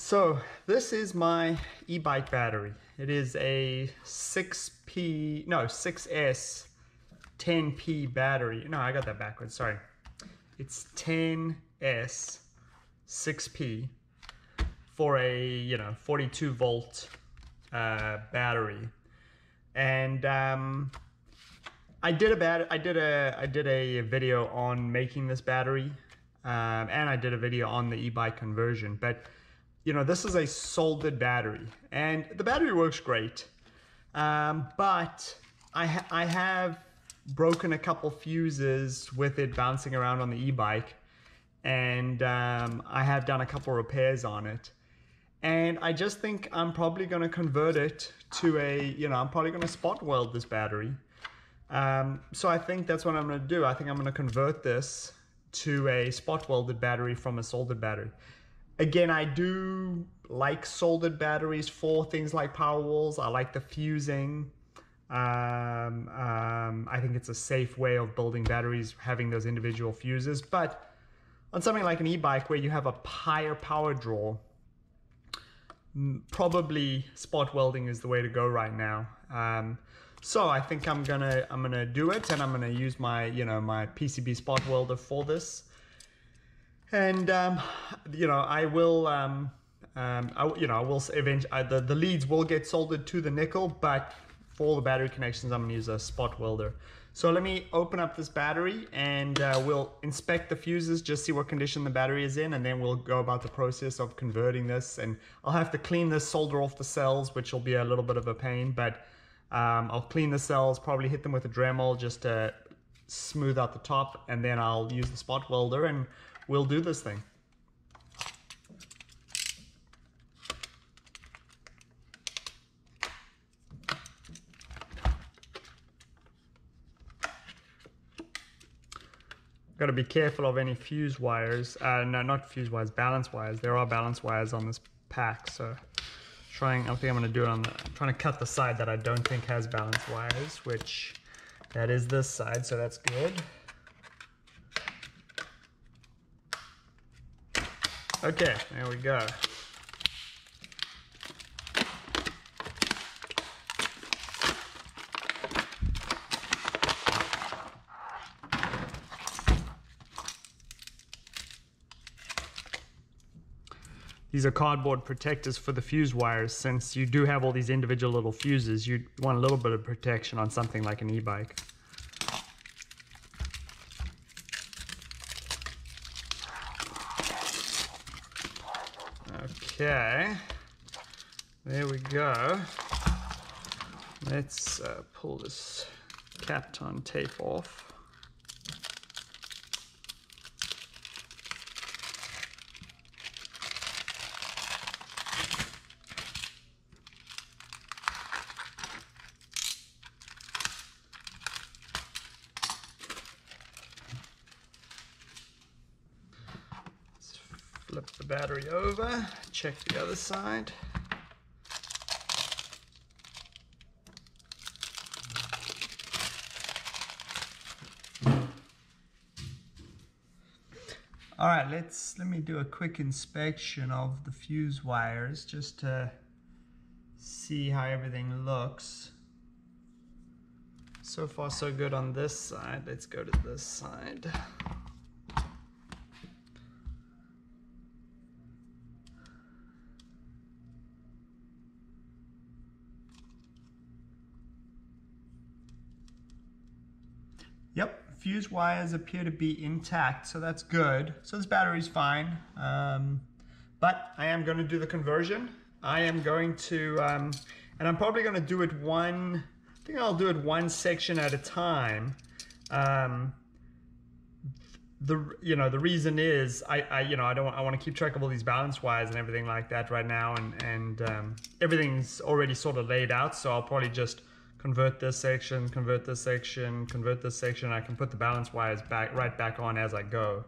So this is my e-bike battery. It is a 6P, no, 6S 10P battery. No, I got that backwards, sorry. It's 10S 6P for a, you know, 42 volt uh, battery. And um, I did a bad, I did a, I did a video on making this battery, um, and I did a video on the e-bike conversion. But you know, this is a soldered battery, and the battery works great. Um, but I ha I have broken a couple fuses with it bouncing around on the e-bike, and um, I have done a couple repairs on it. And I just think I'm probably going to convert it to a, you know, I'm probably going to spot weld this battery um, so I think that's what I'm going to do. I think I'm going to convert this to a spot welded battery from a soldered battery. Again, I do like soldered batteries for things like power walls. I like the fusing. Um, um, I think it's a safe way of building batteries, having those individual fuses. But on something like an e-bike where you have a higher power draw, probably spot welding is the way to go right now. Um, so I think I'm gonna I'm gonna do it, and I'm gonna use my you know my PCB spot welder for this. And um, you know I will um, um, I, you know I will eventually the the leads will get soldered to the nickel, but for all the battery connections I'm gonna use a spot welder. So let me open up this battery and uh, we'll inspect the fuses, just see what condition the battery is in, and then we'll go about the process of converting this. And I'll have to clean this solder off the cells, which will be a little bit of a pain, but um, I'll clean the cells, probably hit them with a Dremel just to smooth out the top, and then I'll use the spot welder and we'll do this thing. Got to be careful of any fuse wires. Uh, no, not fuse wires, balance wires. There are balance wires on this pack, so trying, I think I'm gonna do it on the, trying to cut the side that I don't think has balance wires, which that is this side, so that's good. Okay, there we go. These are cardboard protectors for the fuse wires. Since you do have all these individual little fuses, you want a little bit of protection on something like an e-bike. Okay, there we go. Let's uh, pull this Kapton tape off. flip the battery over, check the other side. All right, let's let me do a quick inspection of the fuse wires just to see how everything looks. So far so good on this side. Let's go to this side. Yep, fuse wires appear to be intact, so that's good. So this battery's fine, um, but I am going to do the conversion. I am going to, um, and I'm probably going to do it one, I think I'll do it one section at a time. Um, the you know the reason is I, I you know I don't I want to keep track of all these balance wires and everything like that right now and and um, everything's already sort of laid out so I'll probably just convert this section, convert this section, convert this section. I can put the balance wires back right back on as I go.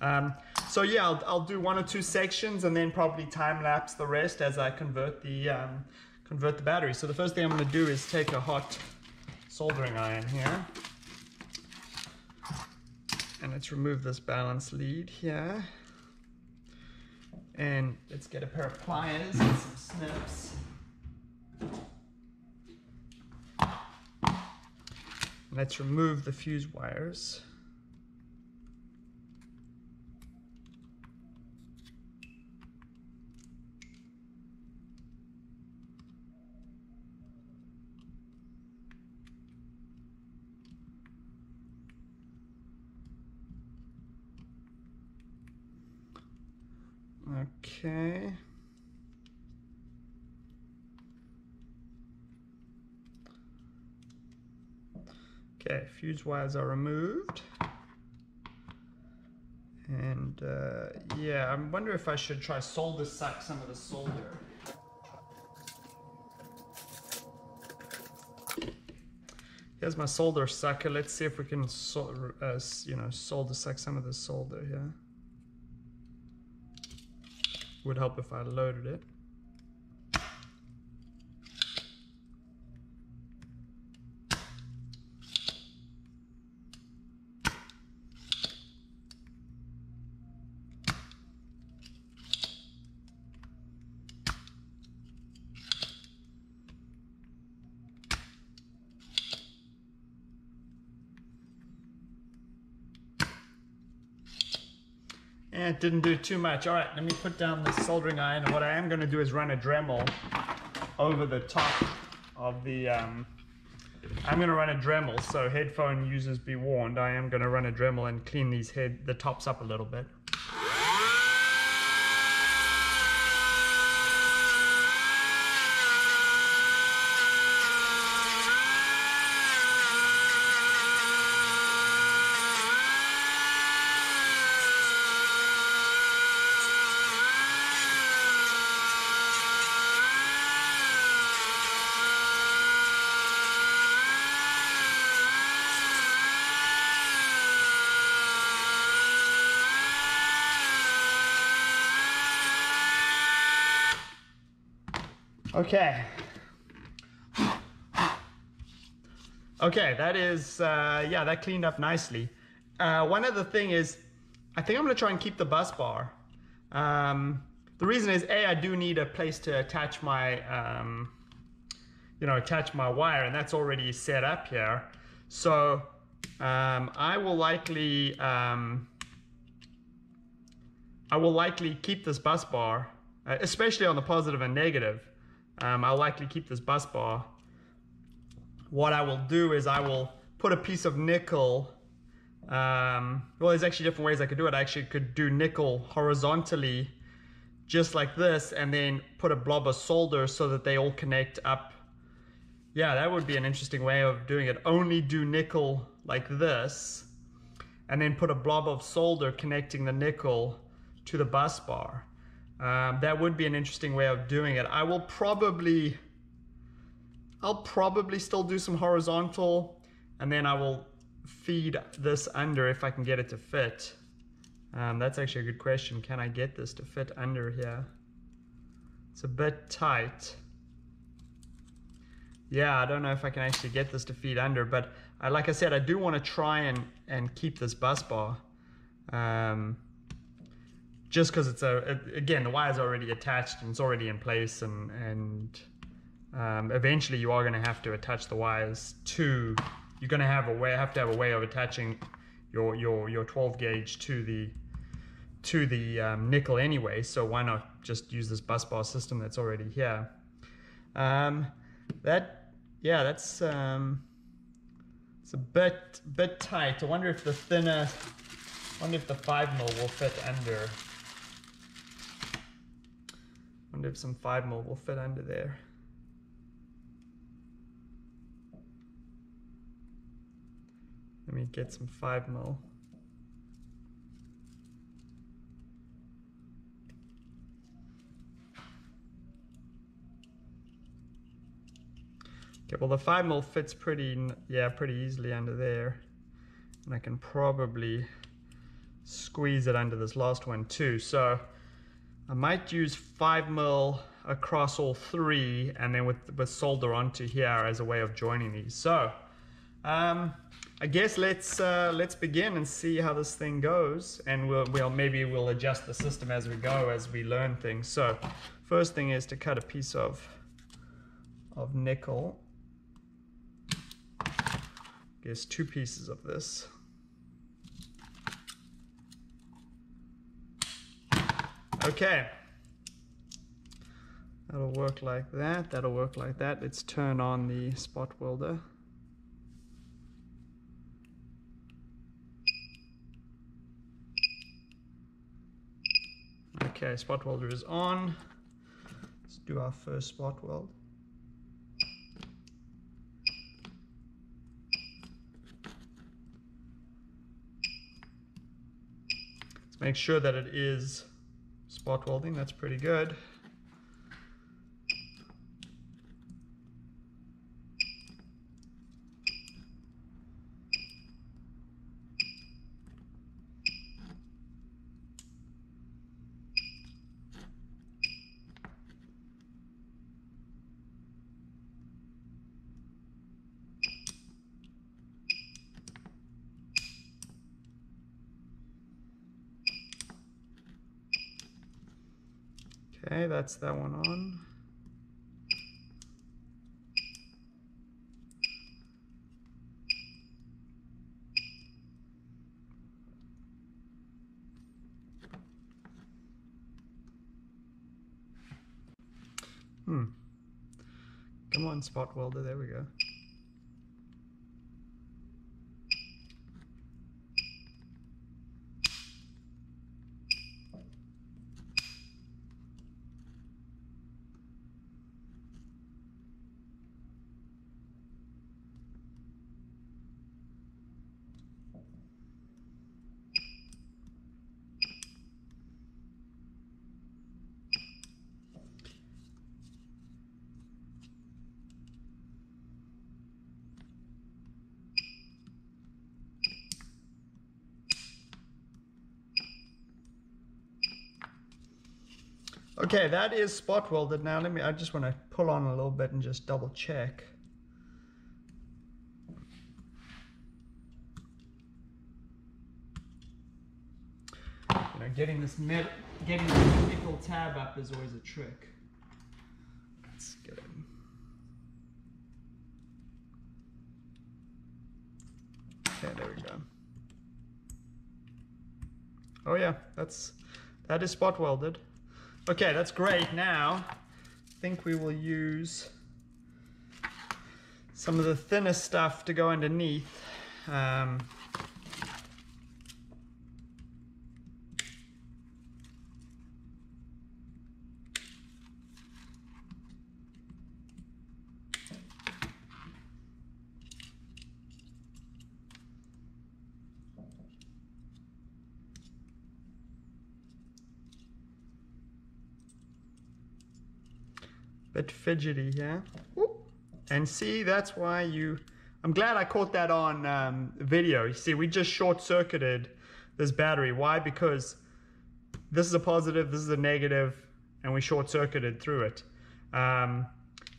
Um, so yeah, I'll, I'll, do one or two sections and then probably time lapse the rest as I convert the um, convert the battery. So the first thing I'm going to do is take a hot soldering iron here. And let's remove this balance lead here. And let's get a pair of pliers and some snips. Let's remove the fuse wires. Okay. Okay, fuse wires are removed. And uh, yeah, I wonder if I should try solder suck some of the solder. Here's my solder sucker. Let's see if we can, uh, you know, solder suck some of the solder here. Would help if I loaded it. And it didn't do too much. All right, let me put down the soldering iron. What I am going to do is run a Dremel over the top of the... Um, I'm going to run a Dremel, so headphone users be warned. I am going to run a Dremel and clean these head the tops up a little bit. Okay. Okay, that is, uh, yeah, that cleaned up nicely. Uh, one other thing is, I think I'm gonna try and keep the bus bar. Um, the reason is, A, I do need a place to attach my, um, you know, attach my wire, and that's already set up here. So um, I will likely, um, I will likely keep this bus bar, uh, especially on the positive and negative. Um, I'll likely keep this bus bar. What I will do is I will put a piece of nickel. Um, well, there's actually different ways I could do it. I actually could do nickel horizontally, just like this, and then put a blob of solder so that they all connect up. Yeah, that would be an interesting way of doing it. Only do nickel like this, and then put a blob of solder connecting the nickel to the bus bar. Um, that would be an interesting way of doing it. I will probably, I'll probably still do some horizontal and then I will feed this under if I can get it to fit. Um, that's actually a good question. Can I get this to fit under here? It's a bit tight. Yeah, I don't know if I can actually get this to feed under, but I, like I said, I do want to try and, and keep this bus bar. Um, just because it's a, again the wire's already attached and it's already in place and and um, eventually you are going to have to attach the wires to you're going to have a way have to have a way of attaching your your your 12 gauge to the to the um, nickel anyway so why not just use this bus bar system that's already here? Um, that yeah that's um, it's a bit bit tight. I wonder if the thinner I wonder if the 5 mil will fit under wonder if some 5 mil will fit under there. Let me get some 5 mil. Okay, well the 5 mil fits pretty, yeah, pretty easily under there. And I can probably squeeze it under this last one too. So I might use 5 mil across all three and then with, with solder onto here as a way of joining these. So Um, I guess let's uh, let's begin and see how this thing goes, and we'll, we'll maybe we'll adjust the system as we go as we learn things. So, first thing is to cut a piece of of nickel. I guess two pieces of this. Okay. That'll work like that. That'll work like that. Let's turn on the spot welder. Okay, spot welder is on. Let's do our first spot weld. Let's make sure that it is spot welding. That's pretty good. Okay, that's that one on. Hmm. Come on, spot welder, there we go. Okay, that is spot welded. Now let me, I just want to pull on a little bit and just double check. You know, getting this med getting the nickel tab up is always a trick. Let's get it. Okay, there we go. Oh yeah, that's that is spot welded. Okay, that's great. Now, I think we will use some of the thinner stuff to go underneath. Um, fidgety here. And see, that's why you, I'm glad I caught that on um, video. You see, we just short circuited this battery. Why? Because this is a positive, this is a negative, and we short circuited through it. Um,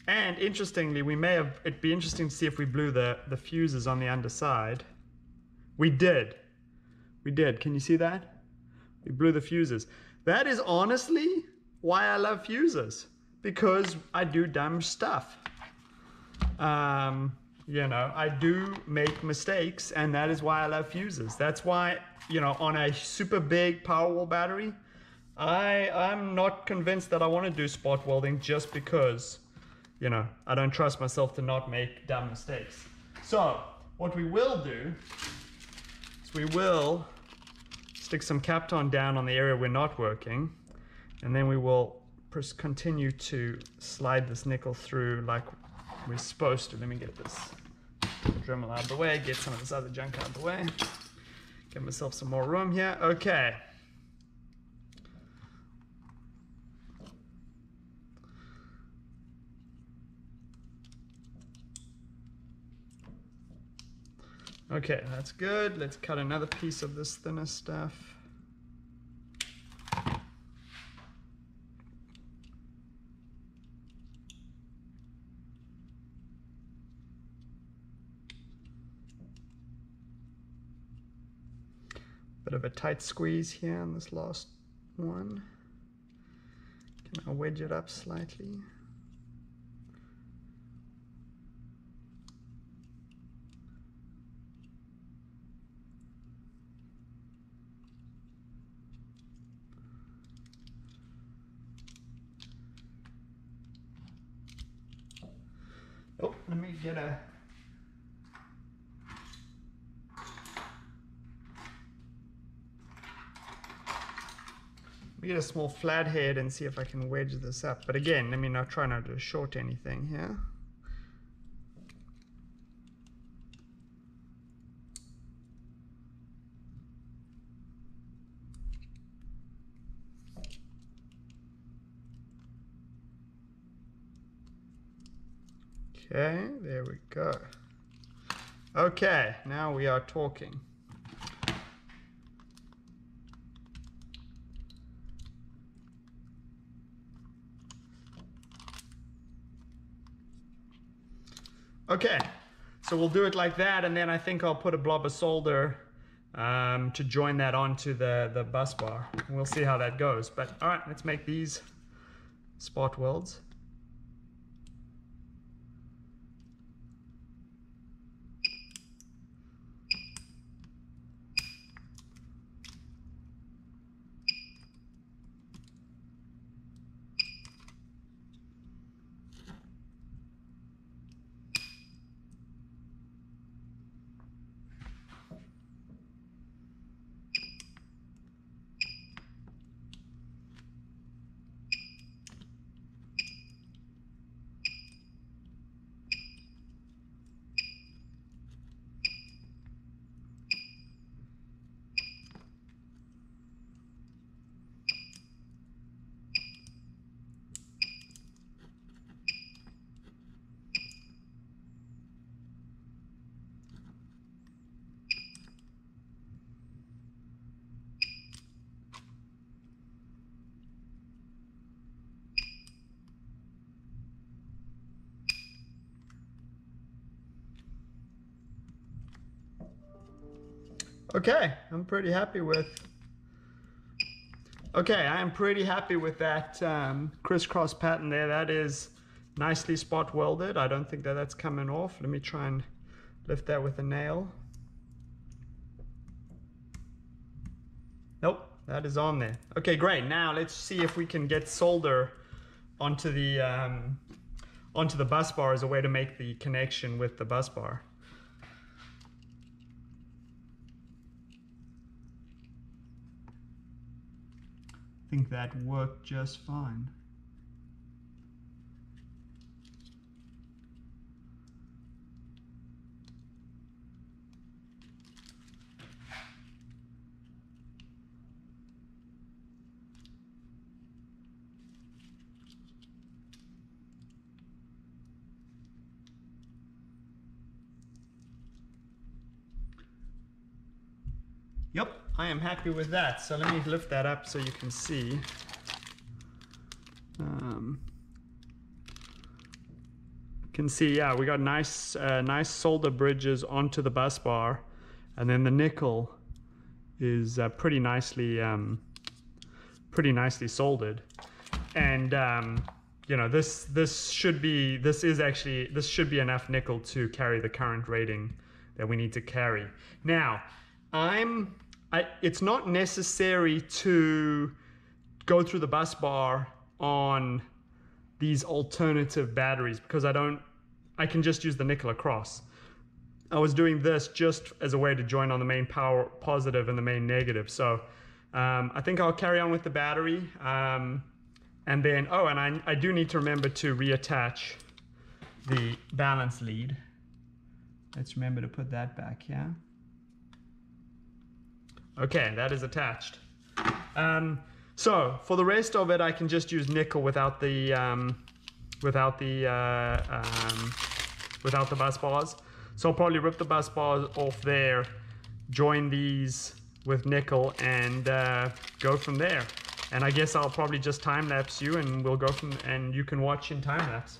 and interestingly, we may have, it'd be interesting to see if we blew the, the fuses on the underside. We did. We did. Can you see that? We blew the fuses. That is honestly why I love fuses because I do dumb stuff. Um, you know, I do make mistakes, and that is why I love fuses. That's why, you know, on a super big Powerwall battery, I I'm not convinced that I want to do spot welding just because, you know, I don't trust myself to not make dumb mistakes. So what we will do is we will stick some Kapton down on the area we're not working, and then we will continue to slide this nickel through like we're supposed to. Let me get this Dremel out of the way, get some of this other junk out of the way. Get myself some more room here. Okay. Okay, that's good. Let's cut another piece of this thinner stuff. Bit of a tight squeeze here on this last one. Can I wedge it up slightly? Oh, let me get a get a small flathead and see if I can wedge this up. But again, let me not try not to short anything here. Okay, there we go. Okay, now we are talking. Okay, so we'll do it like that, and then I think I'll put a blob of solder um, to join that onto the, the bus bar. We'll see how that goes. But all right, let's make these spot welds. Okay, I'm pretty happy with. Okay, I am pretty happy with that um, crisscross pattern there. That is nicely spot welded. I don't think that that's coming off. Let me try and lift that with a nail. Nope, that is on there. Okay, great. Now let's see if we can get solder onto the um, onto the bus bar as a way to make the connection with the bus bar. Think that worked just fine. Yep, I am happy with that. So let me lift that up so you can see. Um, can see, yeah, we got nice, uh, nice solder bridges onto the bus bar, and then the nickel is uh, pretty nicely, um, pretty nicely soldered. And um, you know, this this should be, this is actually, this should be enough nickel to carry the current rating that we need to carry. Now, I'm I, it's not necessary to go through the bus bar on these alternative batteries because I don't, I can just use the nickel across. I was doing this just as a way to join on the main power positive and the main negative. So um, I think I'll carry on with the battery. Um, and then, oh, and I, I do need to remember to reattach the balance lead. Let's remember to put that back, yeah? Okay, that is attached. Um, so for the rest of it, I can just use nickel without the um, without the uh, um, without the bus bars. So I'll probably rip the bus bars off there, join these with nickel, and uh, go from there. And I guess I'll probably just time lapse you, and we'll go from and you can watch in time lapse.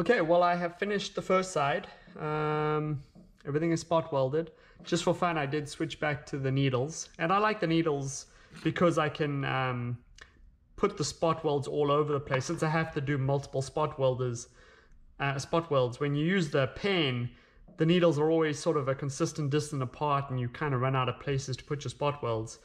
Okay, well I have finished the first side. Um, everything is spot welded. Just for fun, I did switch back to the needles. And I like the needles because I can um, put the spot welds all over the place. Since I have to do multiple spot welders, uh, spot welds, when you use the pen, the needles are always sort of a consistent distance apart and you kind of run out of places to put your spot welds.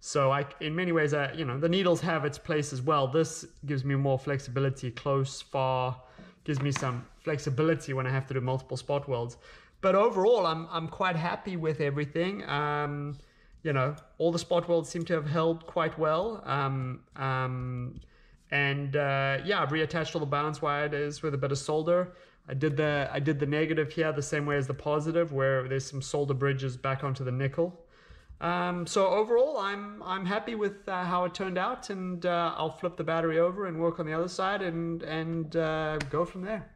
So I, in many ways, I, you know, the needles have its place as well. This gives me more flexibility, close, far, gives me some flexibility when I have to do multiple spot welds. But overall, I'm I'm quite happy with everything. Um, you know, all the spot welds seem to have held quite well. Um, um, and uh, yeah, I've reattached all the balance wires with a bit of solder. I did the I did the negative here the same way as the positive, where there's some solder bridges back onto the nickel. Um, so overall, I'm I'm happy with uh, how it turned out, and uh, I'll flip the battery over and work on the other side, and and uh, go from there.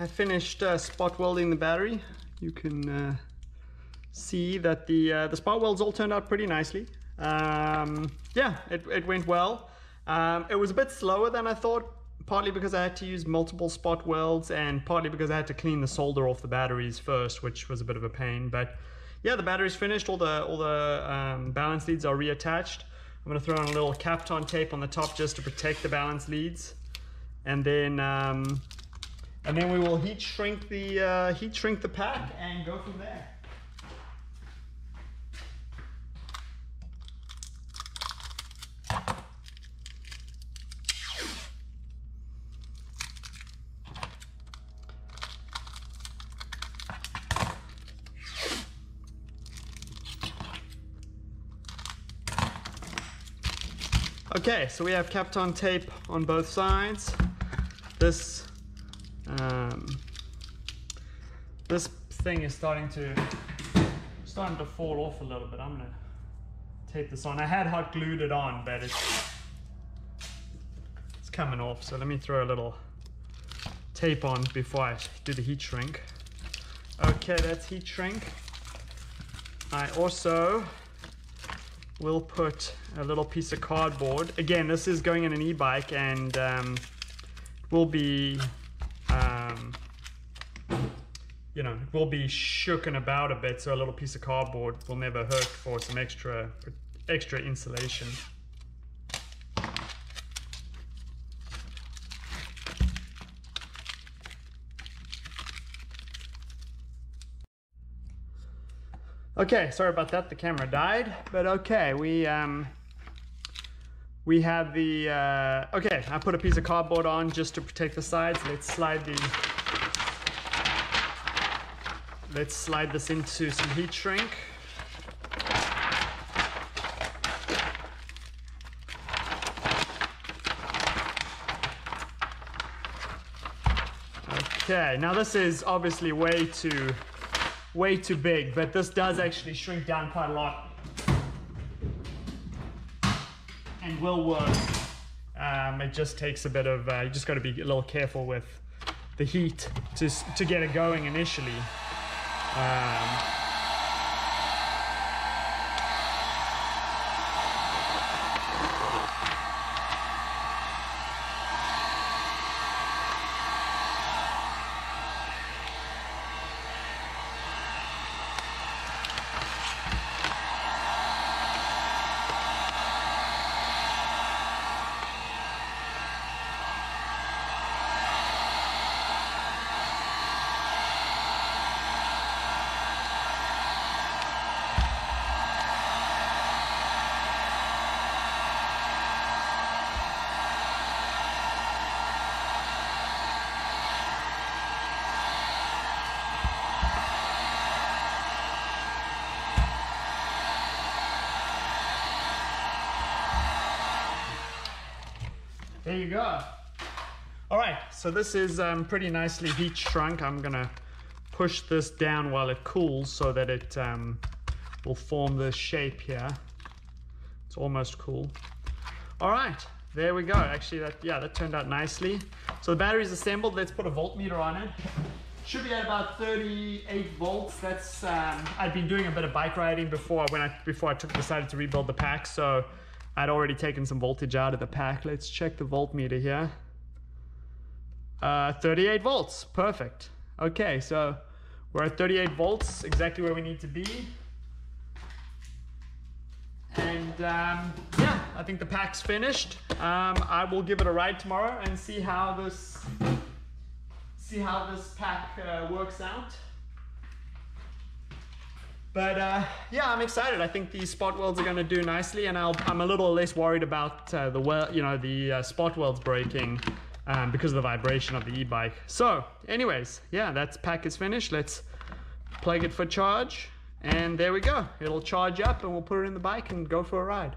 I finished uh, spot welding the battery. You can uh, see that the uh, the spot welds all turned out pretty nicely. Um, yeah, it, it went well. Um, it was a bit slower than I thought, partly because I had to use multiple spot welds and partly because I had to clean the solder off the batteries first, which was a bit of a pain. But yeah, the battery's finished. All the all the um, balance leads are reattached. I'm gonna throw on a little Kapton tape on the top just to protect the balance leads. And then um, and then we will heat shrink the uh, heat shrink the pack and go from there. Okay, so we have Kapton tape on both sides. This um, this thing is starting to starting to fall off a little bit. I'm gonna tape this on. I had hot glued it on, but it's it's coming off. So let me throw a little tape on before I do the heat shrink. Okay, that's heat shrink. I also will put a little piece of cardboard. Again, this is going in an e-bike and um, will be um, you know, will be shooken about a bit, so a little piece of cardboard will never hurt for some extra extra insulation. Okay, sorry about that. The camera died, but okay, we um, we have the uh, okay. I put a piece of cardboard on just to protect the sides. Let's slide the let's slide this into some heat shrink. Okay, now this is obviously way too way too big, but this does actually shrink down quite a lot will work. Um, it just takes a bit of, uh, you just got to be a little careful with the heat to, to get it going initially. Um, There you go. All right, so this is um, pretty nicely heat shrunk. I'm gonna push this down while it cools so that it um, will form this shape here. It's almost cool. All right, there we go. Actually, that yeah, that turned out nicely. So the battery's assembled. Let's put a voltmeter on it. Should be at about 38 volts. That's um, I'd been doing a bit of bike riding before when I before I took decided to rebuild the pack. So I'd already taken some voltage out of the pack. Let's check the voltmeter here. Uh, 38 volts, perfect. Okay, so we're at 38 volts, exactly where we need to be. And um, yeah, I think the pack's finished. Um, I will give it a ride tomorrow and see how this see how this pack uh, works out. But uh, yeah, I'm excited. I think these spot welds are going to do nicely, and i am a little less worried about uh, the well, you know, the uh, spot welds breaking um, because of the vibration of the e-bike. So, anyways, yeah, that pack is finished. Let's plug it for charge, and there we go. It'll charge up, and we'll put it in the bike and go for a ride.